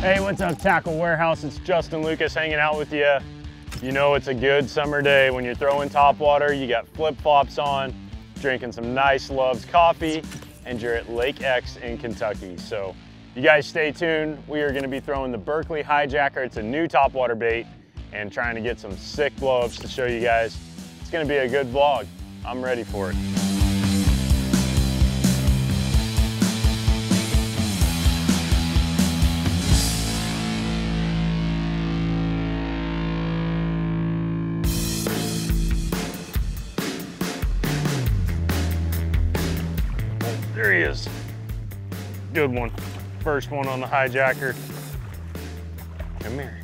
Hey, what's up Tackle Warehouse? It's Justin Lucas hanging out with you. You know it's a good summer day when you're throwing top water, you got flip-flops on, drinking some nice Love's coffee, and you're at Lake X in Kentucky. So you guys stay tuned. We are gonna be throwing the Berkley Highjacker. It's a new top water bait and trying to get some sick blow-ups to show you guys. It's gonna be a good vlog. I'm ready for it. There he is. Good one. First one on the Highjacker. Come here.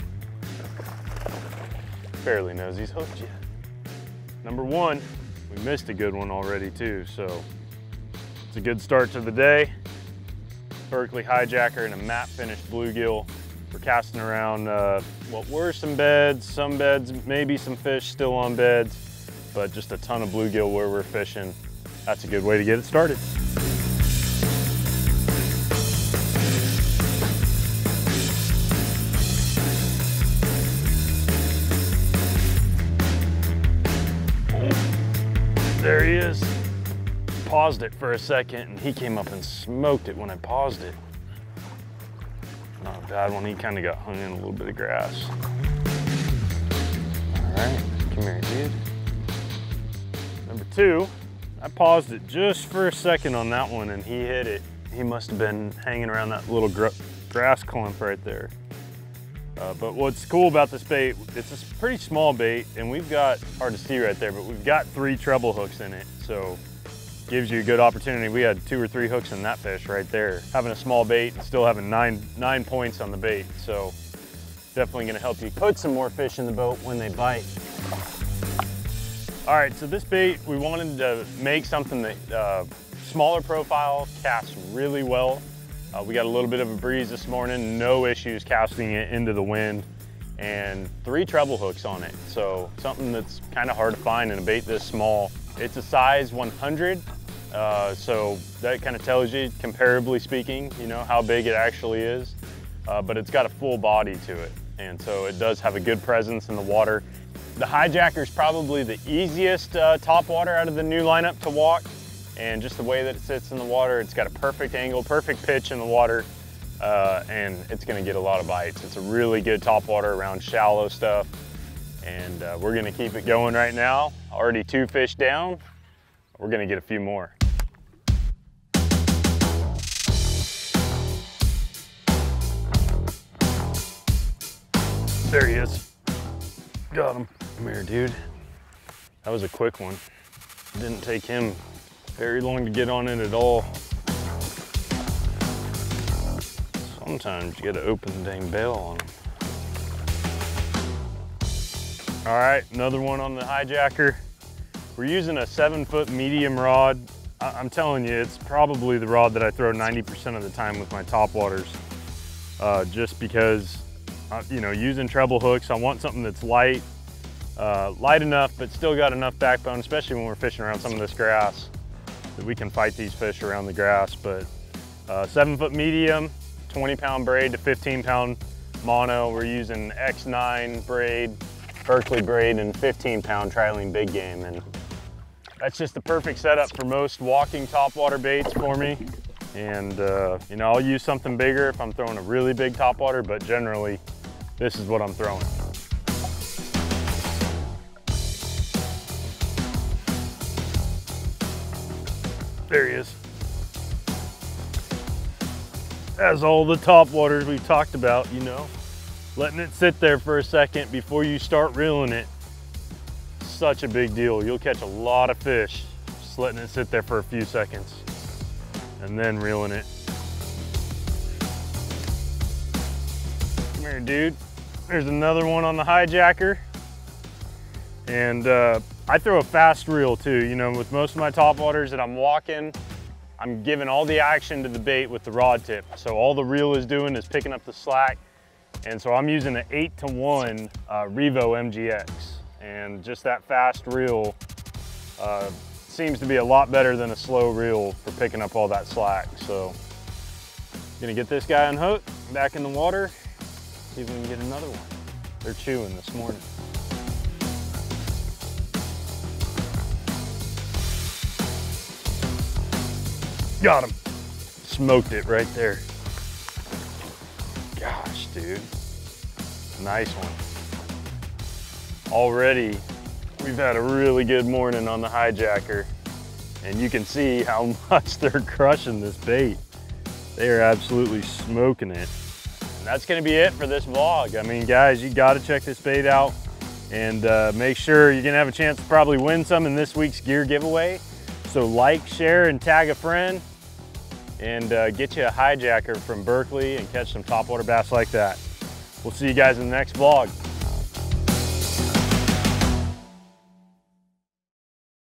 Barely knows he's hooked yet. Number one, we missed a good one already too, so it's a good start to the day. Berkley Highjacker and a matte finished bluegill. We're casting around uh, what were some beds, some beds, maybe some fish still on beds, but just a ton of bluegill where we're fishing. That's a good way to get it started. Paused it for a second and he came up and smoked it when I paused it. Not a bad one. He kind of got hung in a little bit of grass. All right, come here, dude. Number two, I paused it just for a second on that one and he hit it. He must have been hanging around that little gr grass clump right there. Uh, but what's cool about this bait, it's a pretty small bait and we've got, hard to see right there, but we've got three treble hooks in it. So gives you a good opportunity. We had two or three hooks in that fish right there. Having a small bait and still having nine, nine points on the bait. So definitely gonna help you put some more fish in the boat when they bite. All right, so this bait, we wanted to make something that uh, smaller profile, casts really well. Uh, we got a little bit of a breeze this morning, no issues casting it into the wind and three treble hooks on it. So something that's kind of hard to find in a bait this small. It's a size 100, uh, so that kind of tells you, comparably speaking, you know, how big it actually is. Uh, but it's got a full body to it. And so it does have a good presence in the water. The Highjacker is probably the easiest uh, top water out of the new lineup to walk and just the way that it sits in the water, it's got a perfect angle, perfect pitch in the water, uh, and it's gonna get a lot of bites. It's a really good top water around shallow stuff, and uh, we're gonna keep it going right now. Already two fish down, we're gonna get a few more. There he is. Got him. Come here, dude. That was a quick one. Didn't take him very long to get on it at all. Sometimes you gotta open the dang bell on them. All right, another one on the Highjacker. We're using a seven foot medium rod. I am telling you, it's probably the rod that I throw 90% of the time with my top waters. Uh, just because, uh, you know, using treble hooks, I want something that's light, uh, light enough, but still got enough backbone, especially when we're fishing around some of this grass that we can fight these fish around the grass. But uh, seven foot medium, 20 pound braid to 15 pound mono. We're using X9 braid, Berkley braid, and 15 pound trilene big game. And that's just the perfect setup for most walking topwater baits for me. And uh, you know, I'll use something bigger if I'm throwing a really big topwater, but generally this is what I'm throwing. There he is. As all the top waters we've talked about, you know, letting it sit there for a second before you start reeling it, such a big deal. You'll catch a lot of fish just letting it sit there for a few seconds and then reeling it. Come here, dude. There's another one on the Highjacker. And uh, I throw a fast reel too. You know, with most of my top waters that I'm walking, I'm giving all the action to the bait with the rod tip. So all the reel is doing is picking up the slack. And so I'm using an eight to one uh, Revo MGX. And just that fast reel uh, seems to be a lot better than a slow reel for picking up all that slack. So gonna get this guy unhooked, back in the water, See if we can get another one. They're chewing this morning. Got him. Smoked it right there. Gosh, dude. Nice one. Already, we've had a really good morning on the Highjacker. And you can see how much they're crushing this bait. They are absolutely smoking it. And that's gonna be it for this vlog. I mean, guys, you gotta check this bait out and uh, make sure you're gonna have a chance to probably win some in this week's gear giveaway. So like, share, and tag a friend and uh, get you a Highjacker from Berkley and catch some topwater bass like that. We'll see you guys in the next vlog.